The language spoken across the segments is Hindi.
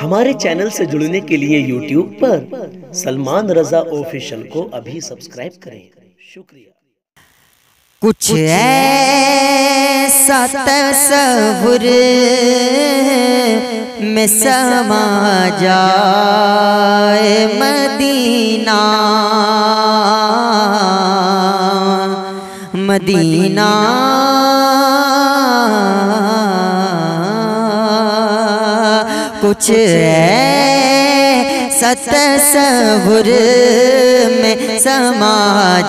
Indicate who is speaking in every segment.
Speaker 1: हमारे चैनल से जुड़ने के लिए यूट्यूब पर सलमान रजा ऑफिशियल को अभी सब्सक्राइब करें। शुक्रिया।
Speaker 2: कुछ ऐसा तस्वुर में समा जाए मदीना। मदीना। कुछ ऐसा तस्वुर में समा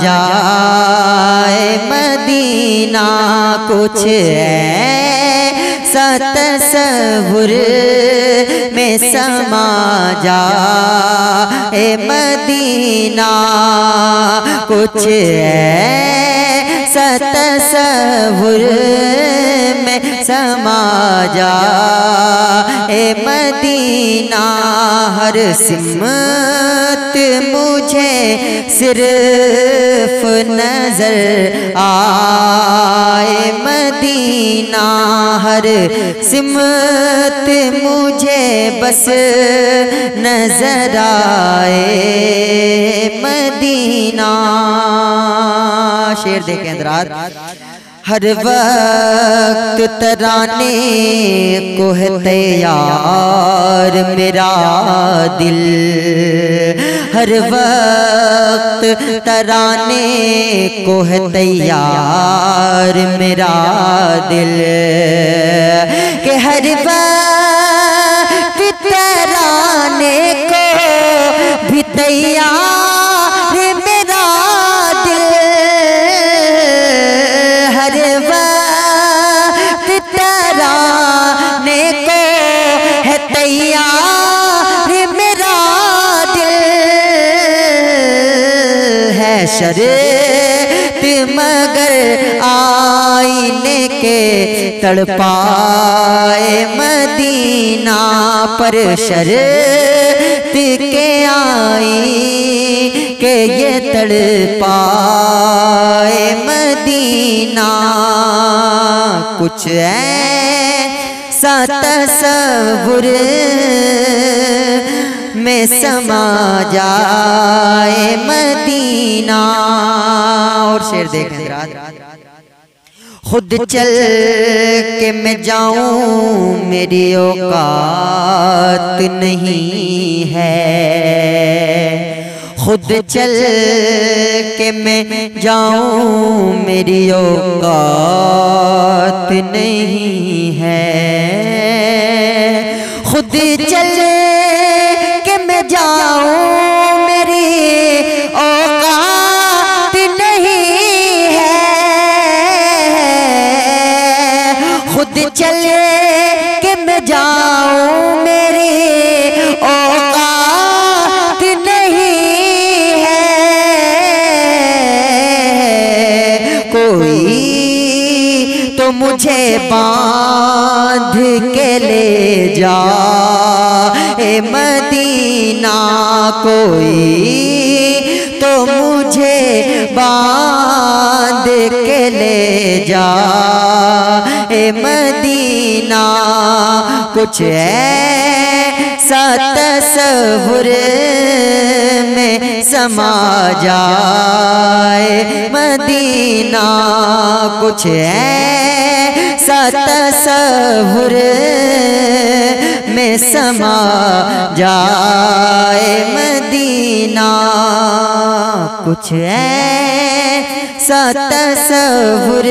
Speaker 2: जाए। मदीना कुछ ऐसा तस्वुर में समा जाए। मदीना कुछ ऐसा तस्वुर समा जाए मदीना हर सिमत मुझे सिर्फ़ नज़र आए। मदीना हर सिमत मुझे बस नज़र आए। मदीना, शेर देखें अंदरात हर वक्त तराने को है तैयार मेरा दिल। हर वक्त तराने को है तैयार मेरा दिल। के हर वक्त शर्त मगर आईने के तड़पाए मदीना पर शर्त के आई के ये तड़पाए मदीना। कुछ ऐसा तस्वुर में समा जाए मदीना और शेर देखें खुद चल के मैं जाऊँ, मेरी औकात नहीं है। खुद चल के मैं जाऊँ, मेरी औकात नहीं है। मेरी नहीं है। कोई तो मुझे बाँध के ले जा। मदीना, कोई तो मुझे बाँध के ले जा। मदीना, कुछ ऐसा तस्वुर में समा जाए। मदीना, कुछ ऐसा तस्वुर में समा जाए। मदीना, कुछ तस्वुर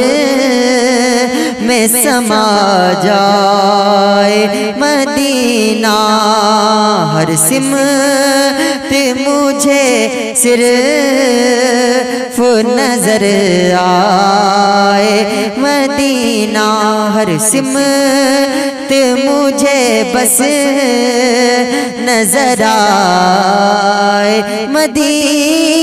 Speaker 2: में समा जाए मदीना, हर सिमत मुझे सिर्फ़ नज़र आए मदीना, हर सिमत मुझे बस नज़र आए मदीना।